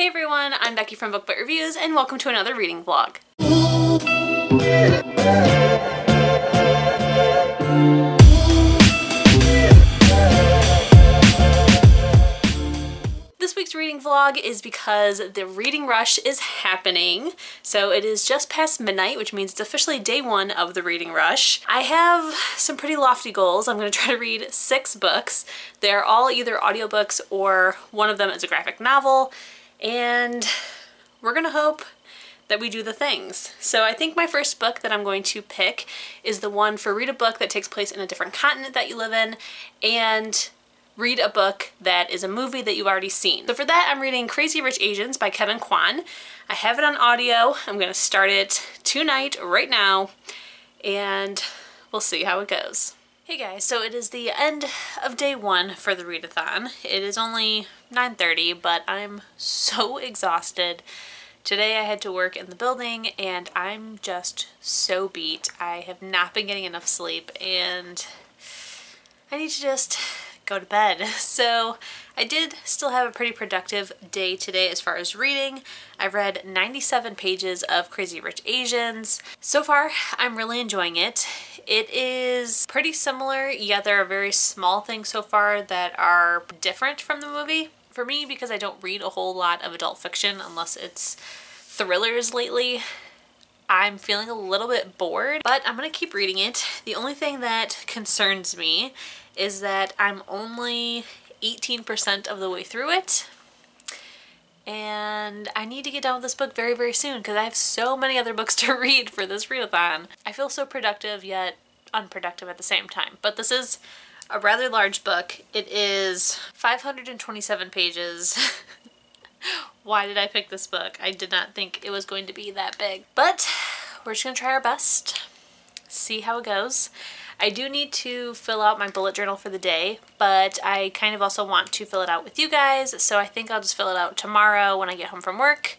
Hey everyone, I'm Becky from Book Bite Reviews and welcome to another reading vlog. This week's reading vlog is because the reading rush is happening. So it is just past midnight, which means it's officially day one of the reading rush. I have some pretty lofty goals. I'm going to try to read six books. They're all either audiobooks or one of them is a graphic novel and we're gonna hope that we do the things. So I think my first book that I'm going to pick is the one for read a book that takes place in a different continent that you live in and read a book that is a movie that you've already seen. So for that I'm reading Crazy Rich Asians by Kevin Kwan. I have it on audio. I'm gonna start it tonight, right now, and we'll see how it goes. Hey guys, so it is the end of day one for the readathon. It is only 9.30, but I'm so exhausted. Today I had to work in the building and I'm just so beat. I have not been getting enough sleep and I need to just go to bed. So I did still have a pretty productive day today as far as reading. I read 97 pages of Crazy Rich Asians. So far, I'm really enjoying it. It is pretty similar, yet there are very small things so far that are different from the movie. For me, because I don't read a whole lot of adult fiction unless it's thrillers lately, I'm feeling a little bit bored, but I'm gonna keep reading it. The only thing that concerns me is that I'm only 18% of the way through it. And I need to get done with this book very, very soon because I have so many other books to read for this readathon. I feel so productive yet unproductive at the same time. But this is a rather large book. It is 527 pages. Why did I pick this book? I did not think it was going to be that big. But we're just to try our best, see how it goes. I do need to fill out my bullet journal for the day, but I kind of also want to fill it out with you guys, so I think I'll just fill it out tomorrow when I get home from work,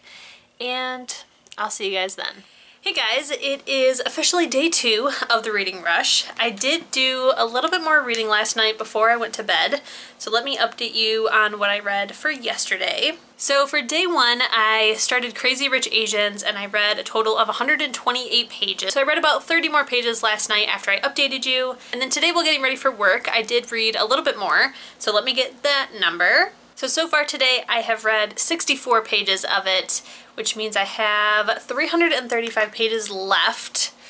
and I'll see you guys then. Hey guys, it is officially day two of the reading rush. I did do a little bit more reading last night before I went to bed, so let me update you on what I read for yesterday. So for day one, I started Crazy Rich Asians and I read a total of 128 pages. So I read about 30 more pages last night after I updated you. And then today while getting ready for work, I did read a little bit more. So let me get that number. So, so far today I have read 64 pages of it, which means I have 335 pages left.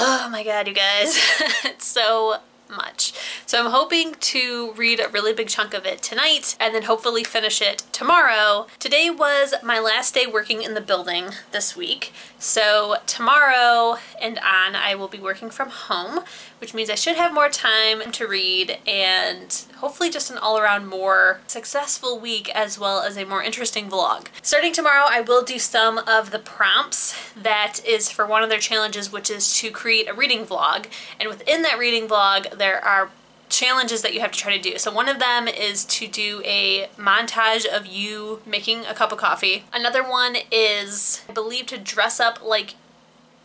Oh my god, you guys. it's so much. So I'm hoping to read a really big chunk of it tonight and then hopefully finish it tomorrow. Today was my last day working in the building this week. So tomorrow and on I will be working from home, which means I should have more time to read and hopefully just an all-around more successful week as well as a more interesting vlog. Starting tomorrow, I will do some of the prompts that is for one of their challenges, which is to create a reading vlog. And within that reading vlog, there are challenges that you have to try to do. So one of them is to do a montage of you making a cup of coffee. Another one is, I believe, to dress up like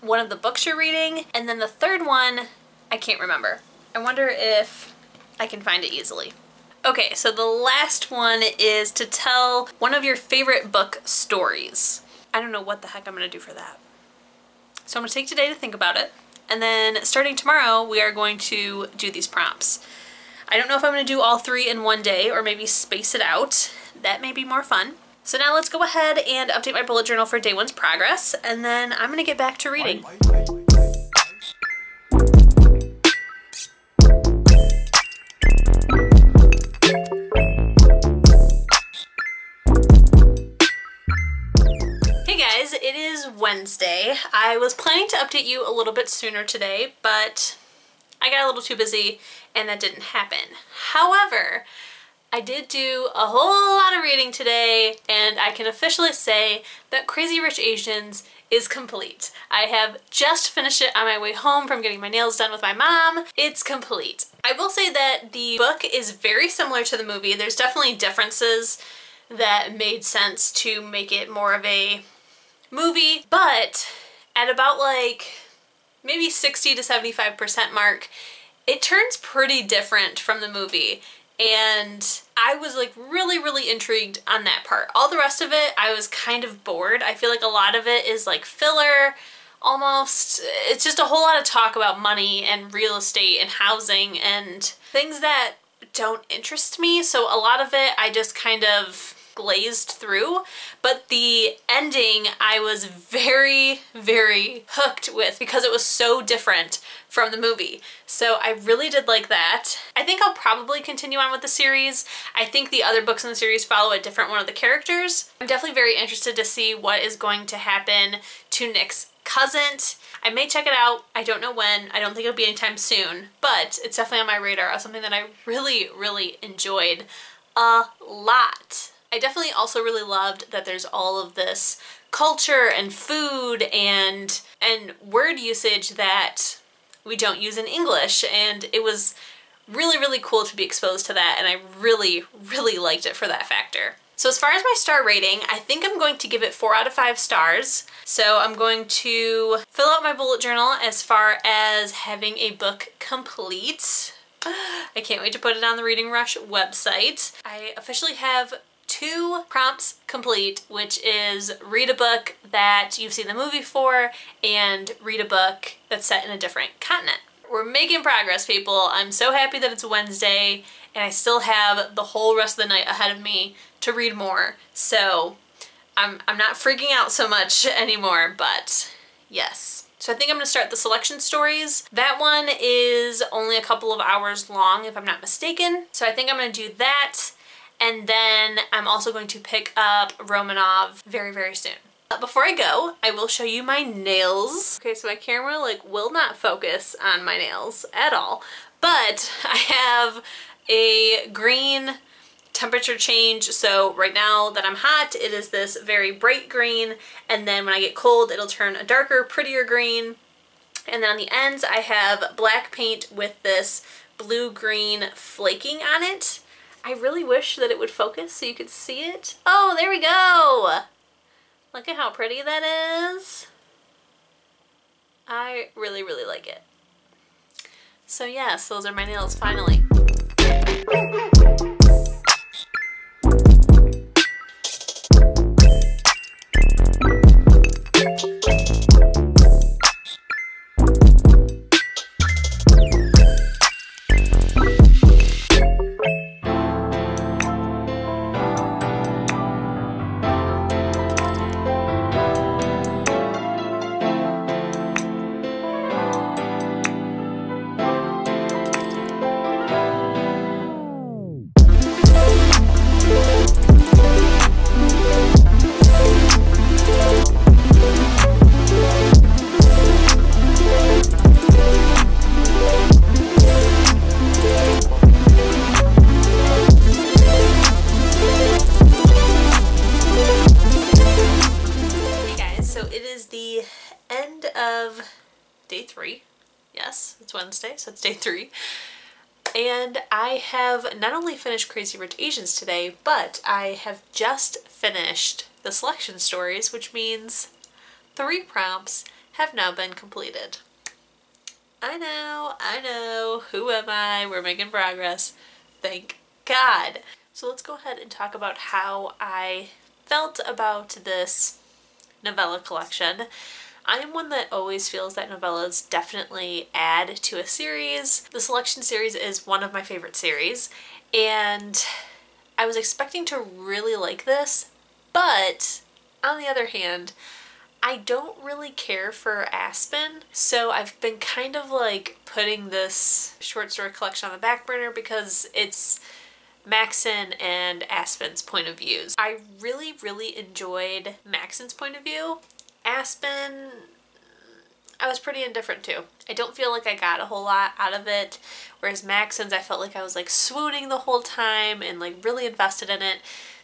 one of the books you're reading. And then the third one, I can't remember. I wonder if I can find it easily. Okay, so the last one is to tell one of your favorite book stories. I don't know what the heck I'm gonna do for that. So I'm gonna take today to think about it. And then starting tomorrow, we are going to do these prompts. I don't know if I'm going to do all three in one day or maybe space it out. That may be more fun. So now let's go ahead and update my bullet journal for day one's progress, and then I'm going to get back to reading. it Wednesday. I was planning to update you a little bit sooner today, but I got a little too busy and that didn't happen. However, I did do a whole lot of reading today and I can officially say that Crazy Rich Asians is complete. I have just finished it on my way home from getting my nails done with my mom. It's complete. I will say that the book is very similar to the movie. There's definitely differences that made sense to make it more of a movie, but at about like maybe 60 to 75% mark, it turns pretty different from the movie. and I was like really, really intrigued on that part. All the rest of it, I was kind of bored. I feel like a lot of it is like filler almost. It's just a whole lot of talk about money and real estate and housing and things that don't interest me. So a lot of it I just kind of glazed through, but the ending I was very, very hooked with because it was so different from the movie. So I really did like that. I think I'll probably continue on with the series. I think the other books in the series follow a different one of the characters. I'm definitely very interested to see what is going to happen to Nick's cousin. I may check it out. I don't know when. I don't think it'll be anytime soon, but it's definitely on my radar as something that I really, really enjoyed a lot. I definitely also really loved that there's all of this culture and food and and word usage that we don't use in English and it was really really cool to be exposed to that and I really really liked it for that factor. So as far as my star rating, I think I'm going to give it 4 out of 5 stars. So I'm going to fill out my bullet journal as far as having a book complete. I can't wait to put it on the Reading Rush website. I officially have two prompts complete, which is read a book that you've seen the movie for and read a book that's set in a different continent. We're making progress, people. I'm so happy that it's Wednesday and I still have the whole rest of the night ahead of me to read more. So I'm, I'm not freaking out so much anymore, but yes. So I think I'm to start the selection stories. That one is only a couple of hours long if I'm not mistaken. So I think I'm to do that and then I'm also going to pick up Romanov very, very soon. But before I go, I will show you my nails. Okay, so my camera like will not focus on my nails at all, but I have a green temperature change. So right now that I'm hot, it is this very bright green. And then when I get cold, it'll turn a darker, prettier green. And then on the ends, I have black paint with this blue-green flaking on it. I really wish that it would focus so you could see it. Oh, there we go! Look at how pretty that is. I really, really like it. So yes, those are my nails finally. Have not only finished Crazy Rich Asians today, but I have just finished the selection stories, which means three prompts have now been completed. I know, I know, who am I? We're making progress. Thank God. So let's go ahead and talk about how I felt about this novella collection. I am one that always feels that novellas definitely add to a series. The Selection series is one of my favorite series and I was expecting to really like this, but on the other hand, I don't really care for Aspen, so I've been kind of like putting this short story collection on the back burner because it's Maxon and Aspen's point of views. I really, really enjoyed Maxon's point of view Aspen, I was pretty indifferent to. I don't feel like I got a whole lot out of it, whereas Maxon's I felt like I was like swooning the whole time and like really invested in it.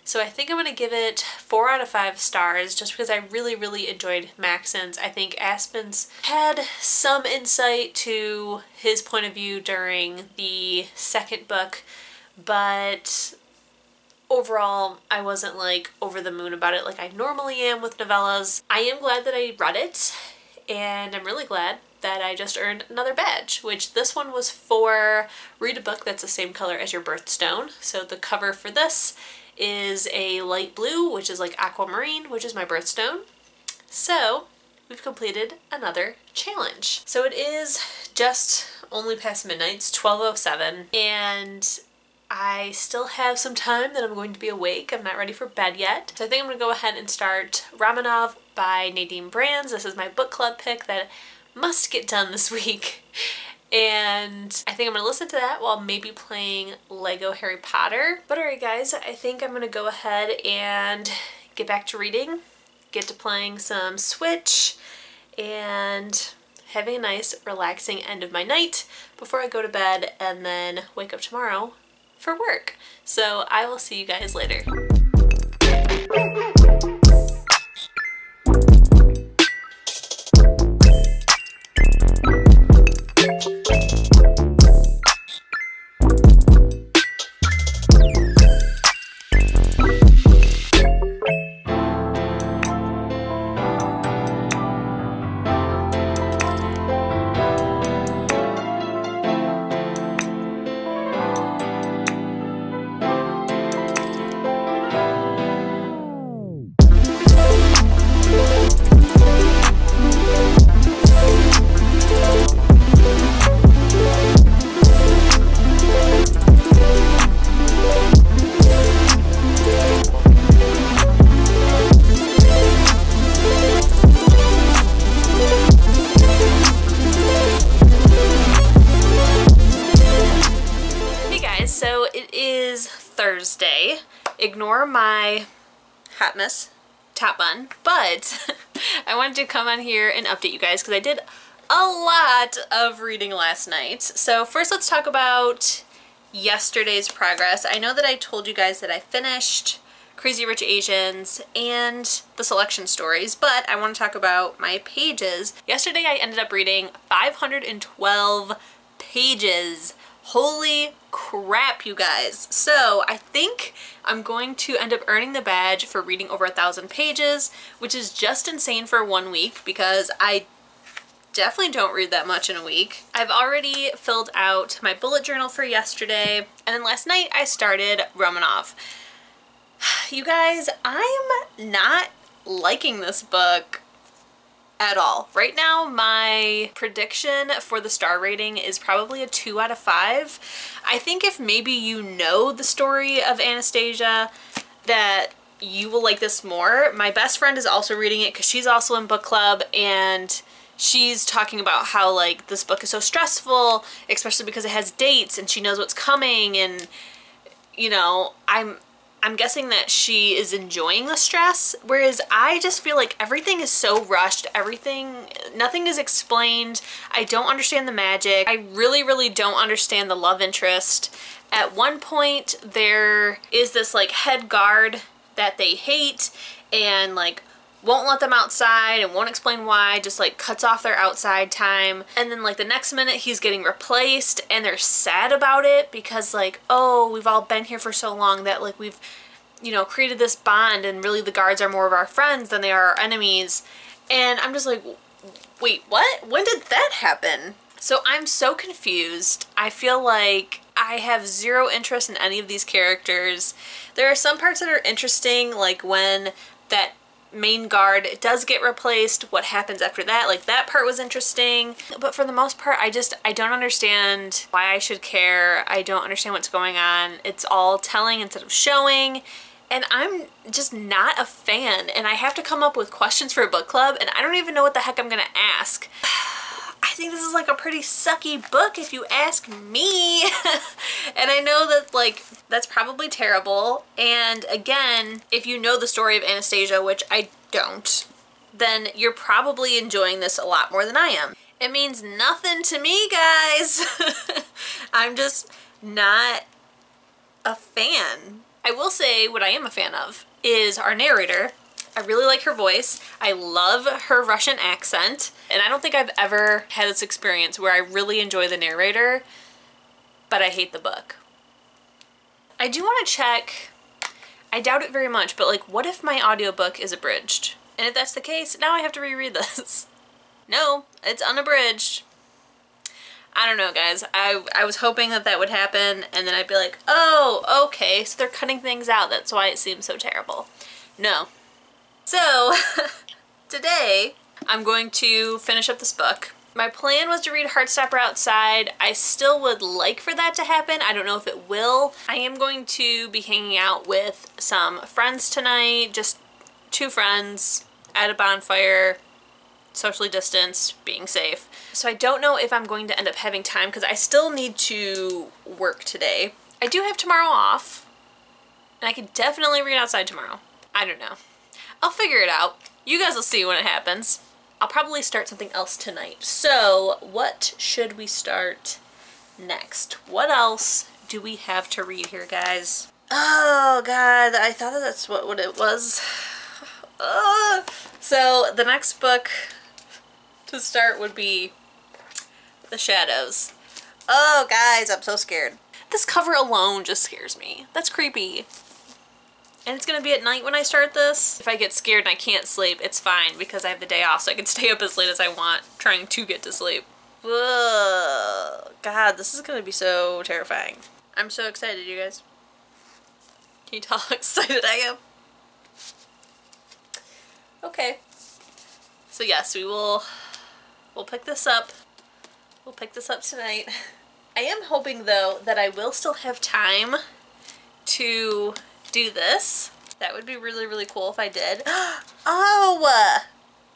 So I think I'm going to give it 4 out of 5 stars just because I really, really enjoyed Maxon's. I think Aspen's had some insight to his point of view during the second book, but overall I wasn't like over the moon about it like I normally am with novellas. I am glad that I read it and I'm really glad that I just earned another badge, which this one was for read a book that's the same color as your birthstone. So the cover for this is a light blue, which is like aquamarine, which is my birthstone. So we've completed another challenge. So it is just only past midnight, it's 12.07, and I still have some time that I'm going to be awake. I'm not ready for bed yet. So I think I'm gonna go ahead and start Romanov by Nadine Brandes. This is my book club pick that must get done this week. And I think I'm gonna listen to that while maybe playing Lego Harry Potter. But alright guys, I think I'm gonna go ahead and get back to reading, get to playing some Switch, and having a nice relaxing end of my night before I go to bed and then wake up tomorrow for work. So I will see you guys later. Ignore my hot mess top bun, but I wanted to come on here and update you guys because I did a lot of reading last night. So first let's talk about yesterday's progress. I know that I told you guys that I finished Crazy Rich Asians and the selection stories, but I want to talk about my pages. Yesterday I ended up reading 512 pages Holy crap, you guys. So I think I'm going to end up earning the badge for reading over a thousand pages, which is just insane for one week because I definitely don't read that much in a week. I've already filled out my bullet journal for yesterday, and then last night I started Romanov. You guys, I'm not liking this book at all. Right now, my prediction for the star rating is probably a 2 out of 5. I think if maybe you know the story of Anastasia, that you will like this more. My best friend is also reading it because she's also in book club and she's talking about how like this book is so stressful, especially because it has dates and she knows what's coming and you know, I'm I'm guessing that she is enjoying the stress, whereas I just feel like everything is so rushed. Everything, nothing is explained. I don't understand the magic. I really, really don't understand the love interest. At one point, there is this like head guard that they hate and like won't let them outside and won't explain why, just like cuts off their outside time. And then like the next minute he's getting replaced and they're sad about it because like, oh, we've all been here for so long that like we've, you know, created this bond and really the guards are more of our friends than they are our enemies. And I'm just like, wait, what? When did that happen? So I'm so confused. I feel like I have zero interest in any of these characters. There are some parts that are interesting, like when that main guard does get replaced what happens after that like that part was interesting. But for the most part I just I don't understand why I should care. I don't understand what's going on. It's all telling instead of showing. And I'm just not a fan. And I have to come up with questions for a book club and I don't even know what the heck I'm gonna ask I think this is like a pretty sucky book if you ask me. and I know that like that's probably terrible. And again, if you know the story of Anastasia, which I don't, then you're probably enjoying this a lot more than I am. It means nothing to me, guys. I'm just not a fan. I will say what I am a fan of is our narrator, I really like her voice. I love her Russian accent. And I don't think I've ever had this experience where I really enjoy the narrator, but I hate the book. I do want to check, I doubt it very much, but like what if my audiobook is abridged? And if that's the case, now I have to reread this. No, it's unabridged. I don't know, guys. I, I was hoping that that would happen, and then I'd be like, oh, okay, so they're cutting things out. That's why it seems so terrible. No. So, today, I'm going to finish up this book. My plan was to read Heartstopper outside. I still would like for that to happen. I don't know if it will. I am going to be hanging out with some friends tonight, just two friends at a bonfire, socially distanced, being safe. So I don't know if I'm going to end up having time because I still need to work today. I do have tomorrow off, and I could definitely read outside tomorrow. I don't know. I'll figure it out. You guys will see when it happens. I'll probably start something else tonight. So what should we start next? What else do we have to read here, guys? Oh god, I thought that that's what, what it was. Uh, so the next book to start would be The Shadows. Oh guys, I'm so scared. This cover alone just scares me. That's creepy. And it's gonna be at night when I start this. If I get scared and I can't sleep, it's fine because I have the day off so I can stay up as late as I want trying to get to sleep. Ugh. God, this is gonna be so terrifying. I'm so excited, you guys. Can you tell how excited I am? Okay. So yes, we will we'll pick this up. We'll pick this up tonight. I am hoping though that I will still have time to do this. That would be really, really cool if I did. oh! Uh,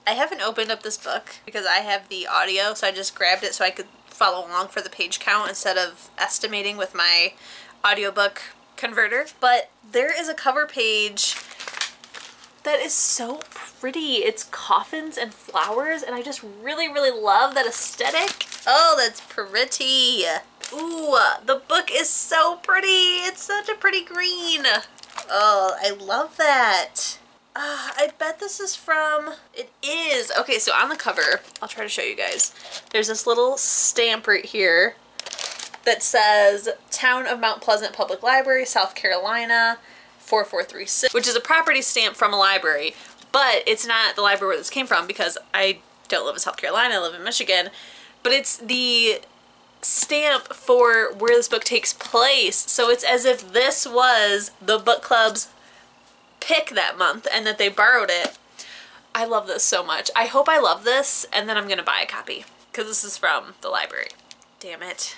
I haven't opened up this book because I have the audio, so I just grabbed it so I could follow along for the page count instead of estimating with my audiobook converter. But there is a cover page that is so pretty. It's coffins and flowers, and I just really, really love that aesthetic. Oh, that's pretty. Ooh, the book is so pretty. It's such a pretty green. Oh, I love that. Uh, I bet this is from, it is. Okay, so on the cover, I'll try to show you guys. There's this little stamp right here that says Town of Mount Pleasant Public Library, South Carolina, 4436, which is a property stamp from a library, but it's not the library where this came from because I don't live in South Carolina, I live in Michigan, but it's the stamp for where this book takes place. So it's as if this was the book club's pick that month and that they borrowed it. I love this so much. I hope I love this and then I'm gonna buy a copy because this is from the library. Damn it.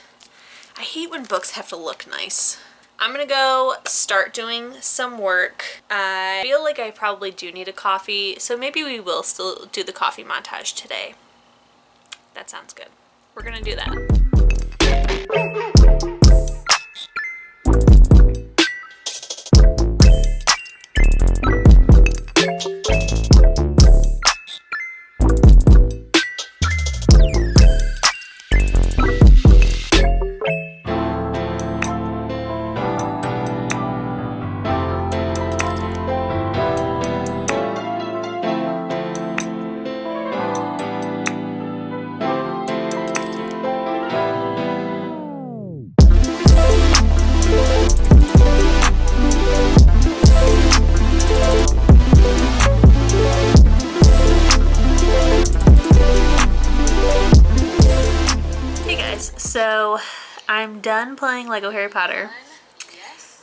I hate when books have to look nice. I'm gonna go start doing some work. I feel like I probably do need a coffee, so maybe we will still do the coffee montage today. That sounds good. We're gonna do that. So Done playing Lego Harry Potter.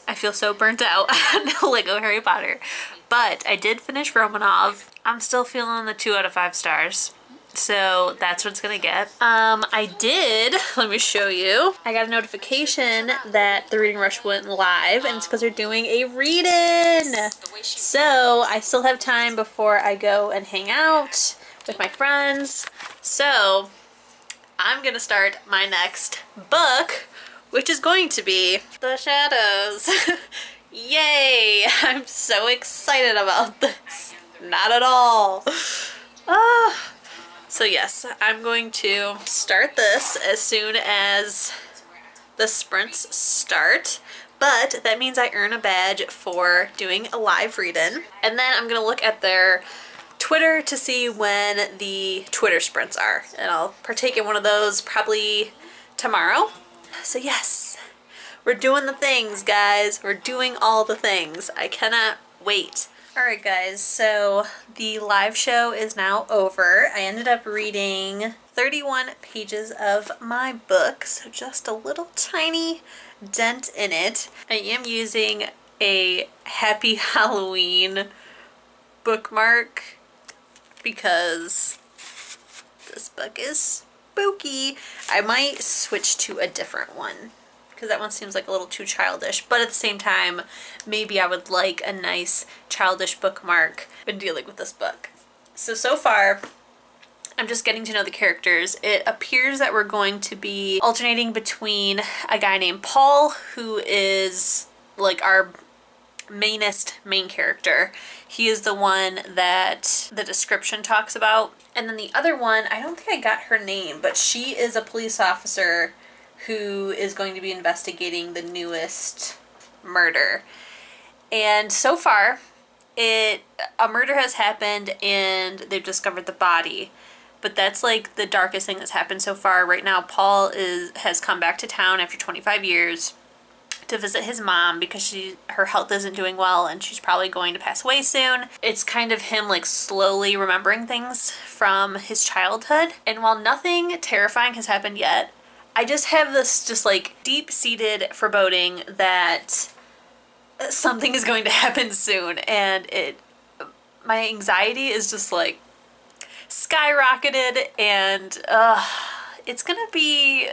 I feel so burnt out on Lego Harry Potter. But I did finish Romanov. I'm still feeling the 2 out of 5 stars. So that's what it's gonna get. Um, I did, let me show you. I got a notification that the Reading Rush went live and it's because they're doing a read-in. So I still have time before I go and hang out with my friends. So I'm gonna start my next book, which is going to be The Shadows. Yay! I'm so excited about this. Not at all. Ah. So yes, I'm going to start this as soon as the sprints start but that means I earn a badge for doing a live read-in. And then I'm gonna look at their Twitter to see when the Twitter sprints are. And I'll partake in one of those probably tomorrow. So yes, we're doing the things, guys. We're doing all the things. I cannot wait. Alright guys, so the live show is now over. I ended up reading 31 pages of my book, so just a little tiny dent in it. I am using a Happy Halloween bookmark because this book is spooky. I might switch to a different one because that one seems like a little too childish. But at the same time, maybe I would like a nice childish bookmark when dealing with this book. So, so far, I'm just getting to know the characters. It appears that we're going to be alternating between a guy named Paul, who is like our mainest main character. He is the one that the description talks about. And then the other one, I don't think I got her name, but she is a police officer who is going to be investigating the newest murder. And so far, it a murder has happened and they've discovered the body. But that's like the darkest thing that's happened so far. Right now, Paul is has come back to town after 25 years to visit his mom because she her health isn't doing well and she's probably going to pass away soon. It's kind of him like slowly remembering things from his childhood. And while nothing terrifying has happened yet, I just have this just like deep-seated foreboding that something is going to happen soon and it my anxiety is just like skyrocketed and uh, it's gonna be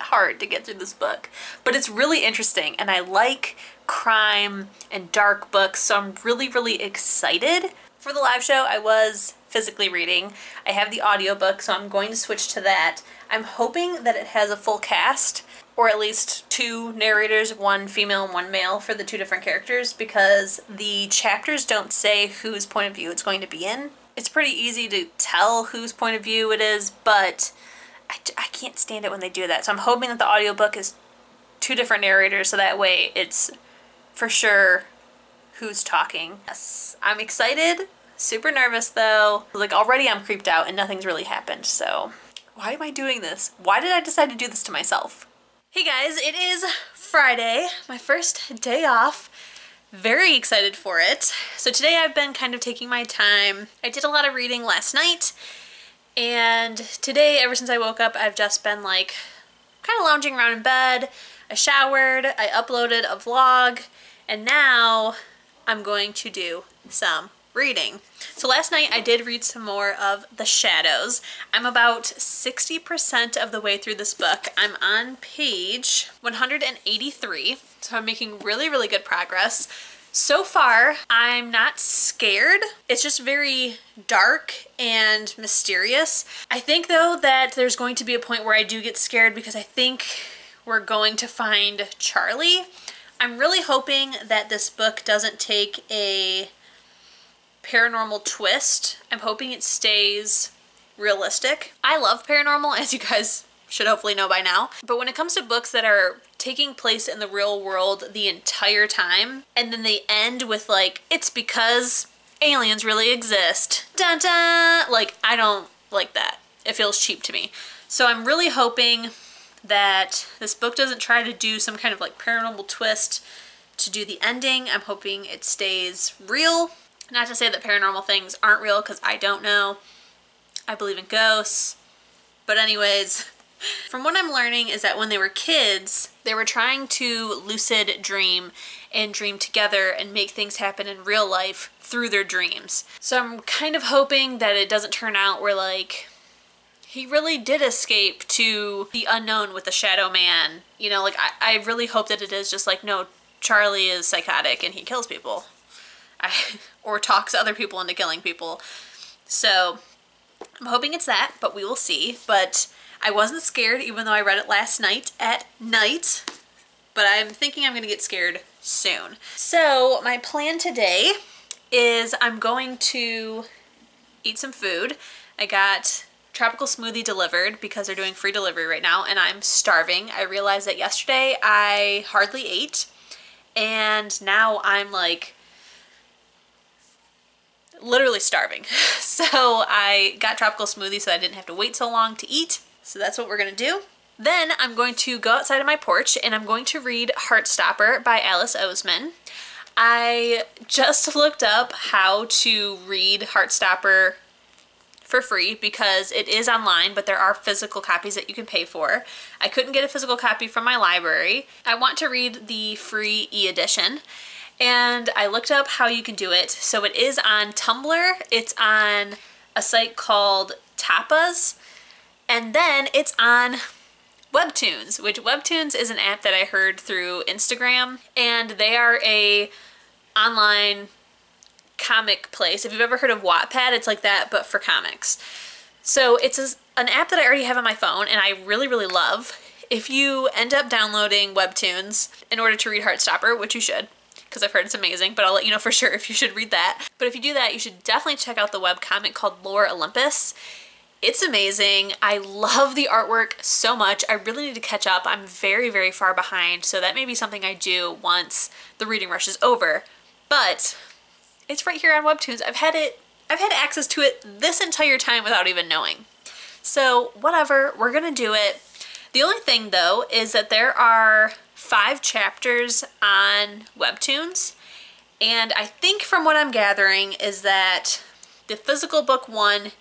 hard to get through this book but it's really interesting and I like crime and dark books so I'm really really excited. For the live show I was physically reading. I have the audiobook so I'm going to switch to that. I'm hoping that it has a full cast or at least two narrators, one female and one male for the two different characters because the chapters don't say whose point of view it's going to be in. It's pretty easy to tell whose point of view it is, but I, I can't stand it when they do that. So I'm hoping that the audiobook is two different narrators so that way it's for sure who's talking. Yes, I'm excited. Super nervous though. Like already I'm creeped out and nothing's really happened, so why am I doing this? Why did I decide to do this to myself? Hey guys, it is Friday, my first day off. Very excited for it. So today I've been kind of taking my time. I did a lot of reading last night and today, ever since I woke up, I've just been like kind of lounging around in bed. I showered, I uploaded a vlog, and now I'm going to do some reading. So last night I did read some more of The Shadows. I'm about 60% of the way through this book. I'm on page 183, so I'm making really, really good progress. So far, I'm not scared. It's just very dark and mysterious. I think though that there's going to be a point where I do get scared because I think we're going to find Charlie. I'm really hoping that this book doesn't take a paranormal twist. I'm hoping it stays realistic. I love paranormal, as you guys should hopefully know by now. But when it comes to books that are taking place in the real world the entire time, and then they end with like, it's because aliens really exist. Dun dun! Like, I don't like that. It feels cheap to me. So I'm really hoping that this book doesn't try to do some kind of like paranormal twist to do the ending. I'm hoping it stays real not to say that paranormal things aren't real because I don't know. I believe in ghosts. But anyways, from what I'm learning is that when they were kids, they were trying to lucid dream and dream together and make things happen in real life through their dreams. So I'm kind of hoping that it doesn't turn out where like he really did escape to the unknown with the shadow man. You know, like I, I really hope that it is just like, no, Charlie is psychotic and he kills people. I, or talks other people into killing people. So I'm hoping it's that, but we will see. But I wasn't scared even though I read it last night at night. But I'm thinking I'm to get scared soon. So my plan today is I'm going to eat some food. I got tropical smoothie delivered because they're doing free delivery right now and I'm starving. I realized that yesterday I hardly ate and now I'm like literally starving. So I got tropical smoothie so I didn't have to wait so long to eat. So that's what we're gonna do. Then I'm going to go outside of my porch and I'm going to read Heartstopper by Alice Oseman. I just looked up how to read Heartstopper for free because it is online, but there are physical copies that you can pay for. I couldn't get a physical copy from my library. I want to read the free e-edition and I looked up how you can do it. So it is on Tumblr, it's on a site called Tapas, and then it's on Webtoons, which Webtoons is an app that I heard through Instagram, and they are a online comic place. If you've ever heard of Wattpad, it's like that, but for comics. So it's an app that I already have on my phone and I really, really love. If you end up downloading Webtoons in order to read Heartstopper, which you should, because I've heard it's amazing, but I'll let you know for sure if you should read that. But if you do that, you should definitely check out the webcomic called Lore Olympus. It's amazing. I love the artwork so much. I really need to catch up. I'm very, very far behind, so that may be something I do once the reading rush is over. But it's right here on Webtoons. I've had it, I've had access to it this entire time without even knowing. So whatever, we're gonna do it. The only thing though is that there are five chapters on Webtoons. And I think from what I'm gathering is that the physical book one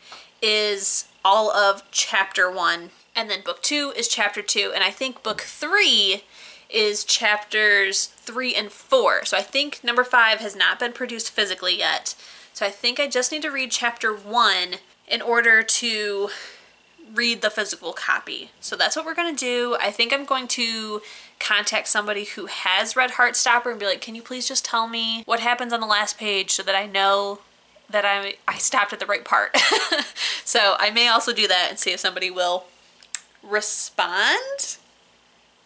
is all of chapter one. And then book two is chapter two. And I think book three is chapters three and four. So I think number five has not been produced physically yet. So I think I just need to read chapter one in order to read the physical copy. So that's what we're going to do. I think I'm going to contact somebody who has read Heartstopper and be like, can you please just tell me what happens on the last page so that I know that I, I stopped at the right part. so I may also do that and see if somebody will respond.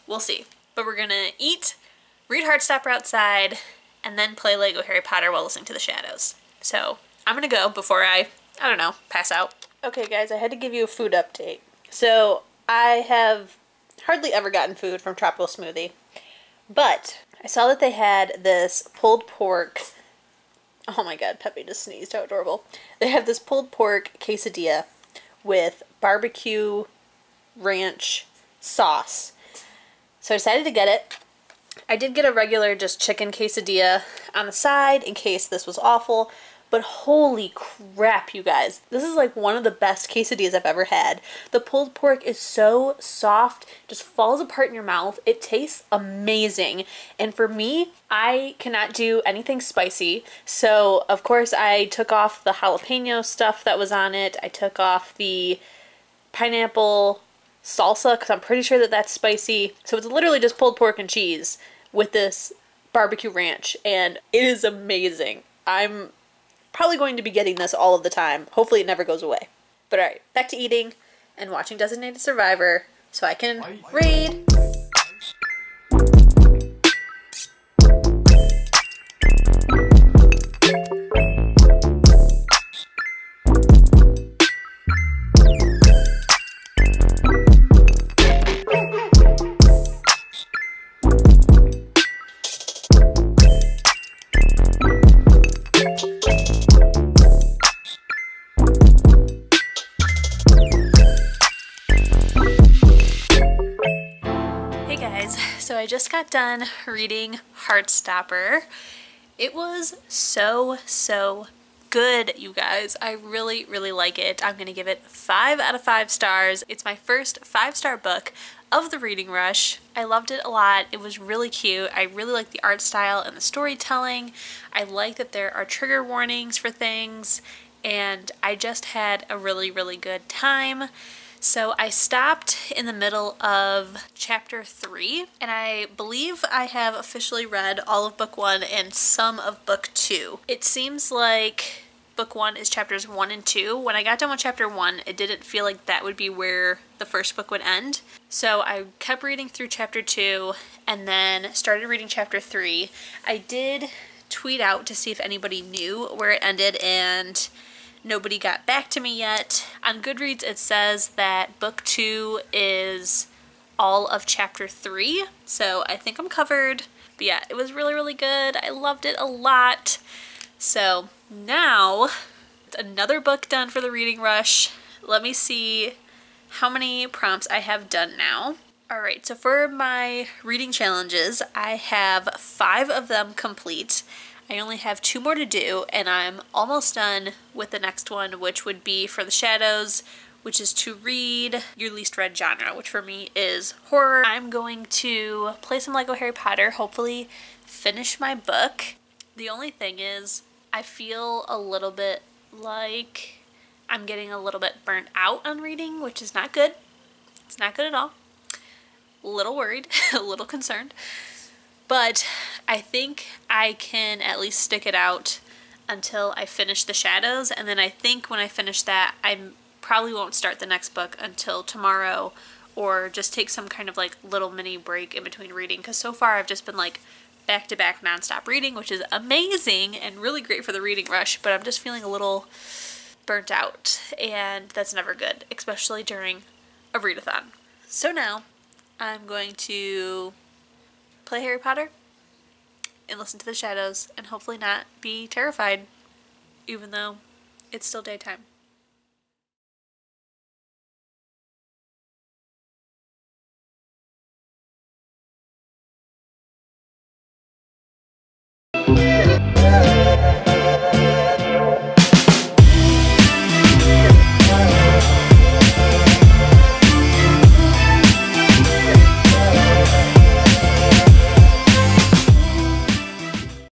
We'll see. But we're gonna eat, read Heartstopper outside, and then play Lego Harry Potter while listening to the shadows. So I'm gonna go before I, I don't know, pass out. Okay guys, I had to give you a food update. So I have hardly ever gotten food from Tropical Smoothie, but I saw that they had this pulled pork Oh my god, Peppy just sneezed. How adorable. They have this pulled pork quesadilla with barbecue ranch sauce. So I decided to get it. I did get a regular just chicken quesadilla on the side in case this was awful, but holy crap, you guys. This is like one of the best quesadillas I've ever had. The pulled pork is so soft, just falls apart in your mouth. It tastes amazing. And for me, I cannot do anything spicy. So, of course, I took off the jalapeno stuff that was on it. I took off the pineapple salsa because I'm pretty sure that that's spicy. So it's literally just pulled pork and cheese with this barbecue ranch and it is amazing. I'm probably going to be getting this all of the time. Hopefully it never goes away. But alright, back to eating and watching Designated Survivor so I can read. I just got done reading Heartstopper. It was so, so good, you guys. I really, really like it. I'm going to give it 5 out of 5 stars. It's my first 5-star book of the Reading Rush. I loved it a lot. It was really cute. I really like the art style and the storytelling. I like that there are trigger warnings for things, and I just had a really, really good time. So I stopped in the middle of chapter three, and I believe I have officially read all of book one and some of book two. It seems like book one is chapters one and two. When I got done with chapter one, it didn't feel like that would be where the first book would end. So I kept reading through chapter two and then started reading chapter three. I did tweet out to see if anybody knew where it ended and Nobody got back to me yet. On Goodreads, it says that book two is all of chapter three, so I think I'm covered. But yeah, it was really, really good. I loved it a lot. So now, another book done for the reading rush. Let me see how many prompts I have done now. All right, so for my reading challenges, I have five of them complete. I only have two more to do, and I'm almost done with the next one, which would be for the shadows, which is to read your least read genre, which for me is horror. I'm going to play some Lego Harry Potter, hopefully finish my book. The only thing is, I feel a little bit like I'm getting a little bit burnt out on reading, which is not good. It's not good at all. A little worried, a little concerned. But I think I can at least stick it out until I finish The Shadows. And then I think when I finish that, I probably won't start the next book until tomorrow or just take some kind of like little mini break in between reading. Because so far I've just been like back to back nonstop reading, which is amazing and really great for the reading rush. But I'm just feeling a little burnt out, and that's never good, especially during a readathon. So now I'm going to play Harry Potter and listen to the shadows and hopefully not be terrified, even though it's still daytime.